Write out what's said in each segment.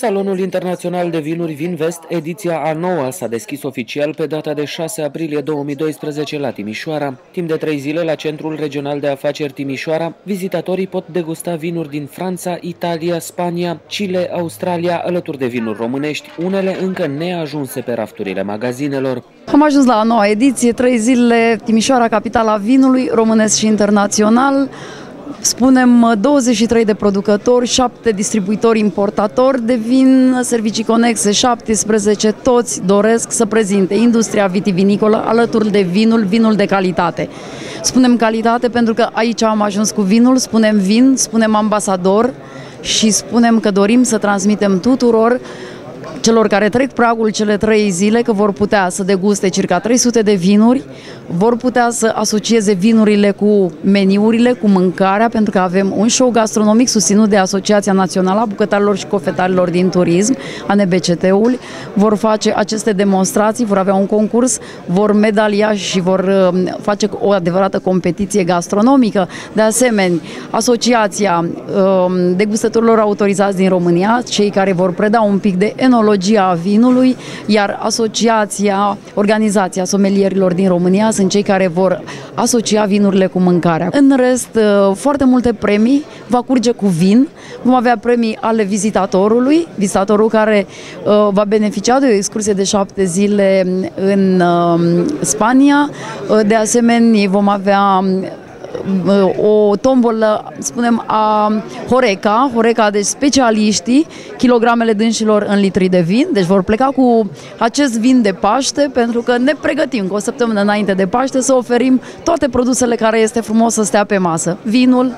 Salonul Internațional de Vinuri Vinvest, ediția a noua, s-a deschis oficial pe data de 6 aprilie 2012 la Timișoara. Timp de trei zile la Centrul Regional de Afaceri Timișoara, vizitatorii pot degusta vinuri din Franța, Italia, Spania, Chile, Australia, alături de vinuri românești, unele încă neajunse pe rafturile magazinelor. Am ajuns la a noua ediție, trei zile Timișoara, capitala vinului, românesc și internațional spunem 23 de producători, 7 distribuitori importatori de vin, servicii conexe 17, toți doresc să prezinte industria vitivinicolă alături de vinul, vinul de calitate. Spunem calitate pentru că aici am ajuns cu vinul, spunem vin, spunem ambasador și spunem că dorim să transmitem tuturor celor care trec pragul cele trei zile că vor putea să deguste circa 300 de vinuri, vor putea să asocieze vinurile cu meniurile, cu mâncarea, pentru că avem un show gastronomic susținut de Asociația Națională a Bucătarilor și Cofetarilor din Turism, ANBCT-ul, vor face aceste demonstrații, vor avea un concurs, vor medalia și vor um, face o adevărată competiție gastronomică. De asemenea, Asociația um, Degustătorilor Autorizați din România, cei care vor preda un pic de enologie tehnologia vinului, iar asociația, organizația somelierilor din România sunt cei care vor asocia vinurile cu mâncarea. În rest, uh, foarte multe premii va curge cu vin. Vom avea premii ale vizitatorului, vizitatorul care uh, va beneficia de o excursie de șapte zile în uh, Spania. De asemenea, vom avea o tombolă, spunem, a Horeca, Horeca, deci specialiștii, kilogramele dânșilor în litri de vin, deci vor pleca cu acest vin de Paște, pentru că ne pregătim cu o săptămână înainte de Paște să oferim toate produsele care este frumos să stea pe masă. Vinul,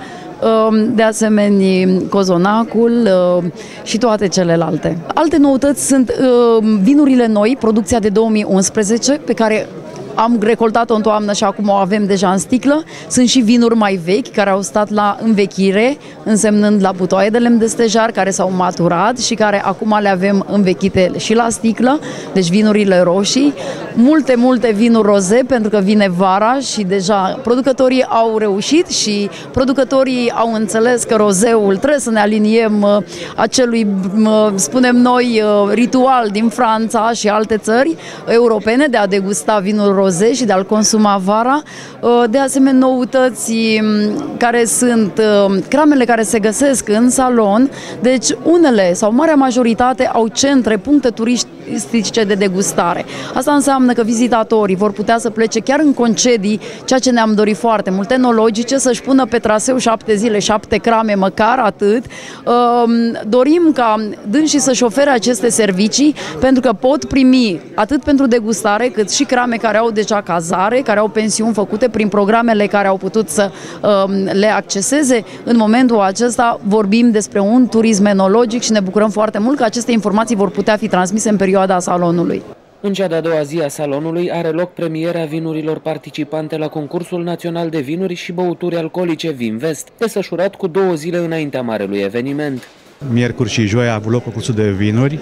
um, de asemenea cozonacul uh, și toate celelalte. Alte noutăți sunt uh, vinurile noi, producția de 2011, pe care am recoltat-o în toamnă și acum o avem deja în sticlă. Sunt și vinuri mai vechi care au stat la învechire, însemnând la butoaie de lemn de stejar, care s-au maturat și care acum le avem învechite și la sticlă, deci vinurile roșii. Multe, multe vinuri roze, pentru că vine vara și deja producătorii au reușit și producătorii au înțeles că rozeul trebuie să ne aliniem uh, acelui, uh, spunem noi, uh, ritual din Franța și alte țări europene de a degusta vinul roze și de a-l consuma vara. Uh, de asemenea, noutăți mm, care sunt uh, cramele care se găsesc în salon. Deci, unele sau marea majoritate au centre, puncte turistice de degustare. Asta înseamnă că vizitatorii vor putea să plece chiar în concedii, ceea ce ne-am dorit foarte mult, enologice, să-și pună pe traseu șapte zile, șapte crame, măcar atât. Um, dorim ca dânsii să-și ofere aceste servicii pentru că pot primi atât pentru degustare cât și crame care au deja cazare, care au pensiuni făcute prin programele care au putut să um, le acceseze. În momentul acesta vorbim despre un turism enologic și ne bucurăm foarte mult că aceste informații vor putea fi transmise în perioada salonului. În cea de-a doua zi a salonului are loc premierea vinurilor participante la concursul național de vinuri și băuturi alcoolice Vinvest, desfășurat cu două zile înaintea marelui eveniment. Miercuri și joi a avut loc concursul de vinuri.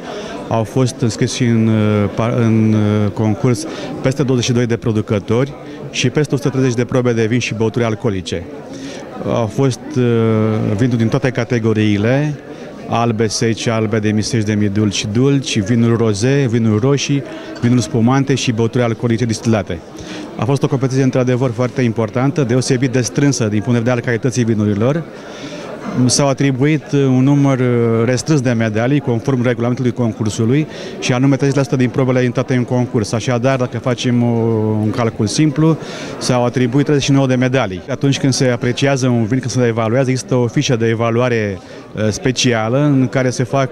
Au fost înscriși și în, uh, în uh, concurs peste 22 de producători și peste 130 de probe de vin și băuturi alcoolice. Au fost uh, vinuri din toate categoriile, albe seci, albe de miseci de midul și dulci, vinuri roze, vinuri roșii, vinuri spumante și băuturi alcoolice distilate. A fost o competiție într-adevăr foarte importantă, deosebit de strânsă din punct de vedere al calității vinurilor s-au atribuit uh, un număr uh, restrâns de medalii conform regulamentului concursului și anume 30% din probele intrate în concurs. Așadar, dacă facem un calcul simplu, s-au atribuit 39 de medalii. Atunci când se apreciază un vin, când se evaluează, există o fișă de evaluare uh, specială în care se fac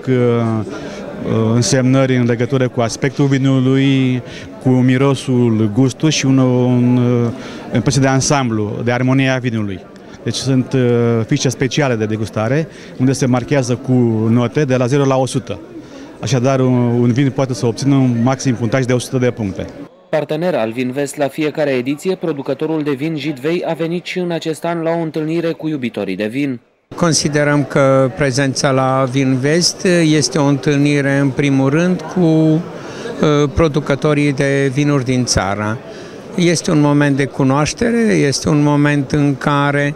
însemnări în legătură cu aspectul vinului, cu mirosul, gustul și un, un, un de ansamblu, de armonia vinului. Deci sunt uh, fișe speciale de degustare unde se marchează cu note de la 0 la 100. Așadar, un, un vin poate să obțină un maxim puntaj de 100 de puncte. Partener al Vinvest la fiecare ediție, producătorul de vin Jidvei a venit și în acest an la o întâlnire cu iubitorii de vin. Considerăm că prezența la Vinvest este o întâlnire în primul rând cu uh, producătorii de vinuri din țară. Este un moment de cunoaștere, este un moment în care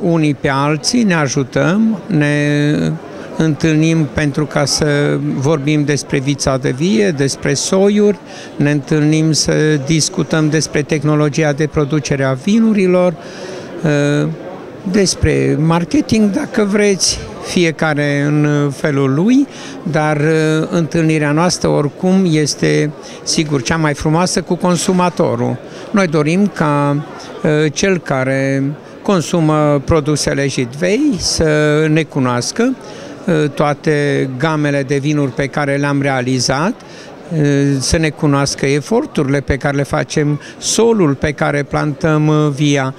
unii pe alții ne ajutăm, ne întâlnim pentru ca să vorbim despre vița de vie, despre soiuri, ne întâlnim să discutăm despre tehnologia de producere a vinurilor, uh, despre marketing, dacă vreți, fiecare în felul lui, dar uh, întâlnirea noastră oricum este, sigur, cea mai frumoasă cu consumatorul. Noi dorim ca uh, cel care consumă produsele Jitvei să ne cunoască uh, toate gamele de vinuri pe care le-am realizat, să ne cunoască eforturile pe care le facem, solul pe care plantăm via,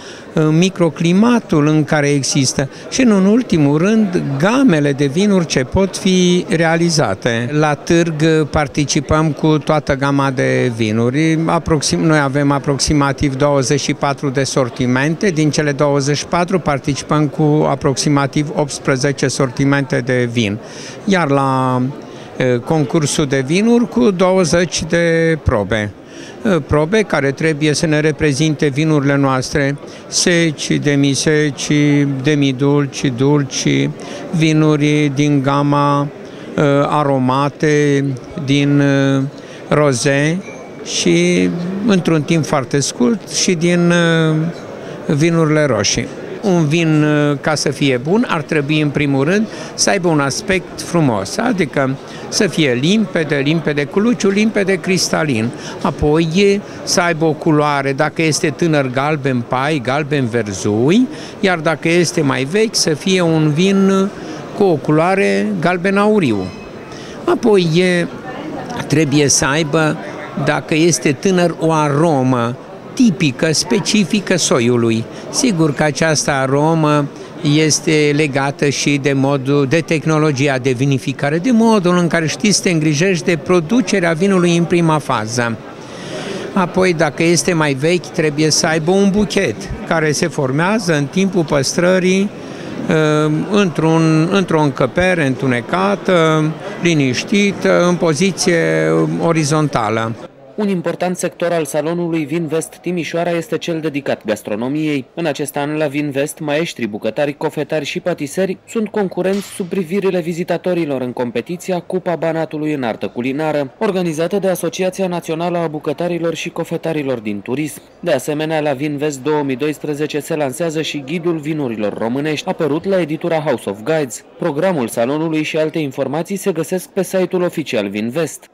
microclimatul în care există și, în ultimul rând, gamele de vinuri ce pot fi realizate. La târg participăm cu toată gama de vinuri. Aproxim, noi avem aproximativ 24 de sortimente. Din cele 24 participăm cu aproximativ 18 sortimente de vin. Iar la concursul de vinuri cu 20 de probe. Probe care trebuie să ne reprezinte vinurile noastre, seci, demiseci, demidulci, dulci, vinuri din gama aromate, din roze și într-un timp foarte scurt și din vinurile roșii un vin uh, ca să fie bun ar trebui în primul rând să aibă un aspect frumos, adică să fie limpede, limpede cu luciu, limpede cristalin. Apoi să aibă o culoare, dacă este tânăr galben pai, galben verzui, iar dacă este mai vechi să fie un vin cu o culoare galben auriu. Apoi e, trebuie să aibă, dacă este tânăr, o aromă tipică, specifică soiului. Sigur că această aromă este legată și de modul, de tehnologia de vinificare, de modul în care știți să te îngrijești de producerea vinului în prima fază. Apoi, dacă este mai vechi, trebuie să aibă un buchet care se formează în timpul păstrării uh, într-un, într-o încăpere întunecată, liniștită, în poziție orizontală. Un important sector al salonului Vinvest Timișoara este cel dedicat gastronomiei. În acest an la Vinvest, maestri, bucătari, cofetari și patiseri sunt concurenți sub privirile vizitatorilor în competiția Cupa Banatului în artă culinară, organizată de Asociația Națională a Bucătarilor și Cofetarilor din Turism. De asemenea, la Vinvest 2012 se lansează și Ghidul Vinurilor Românești, apărut la editura House of Guides. Programul salonului și alte informații se găsesc pe site-ul oficial Vinvest.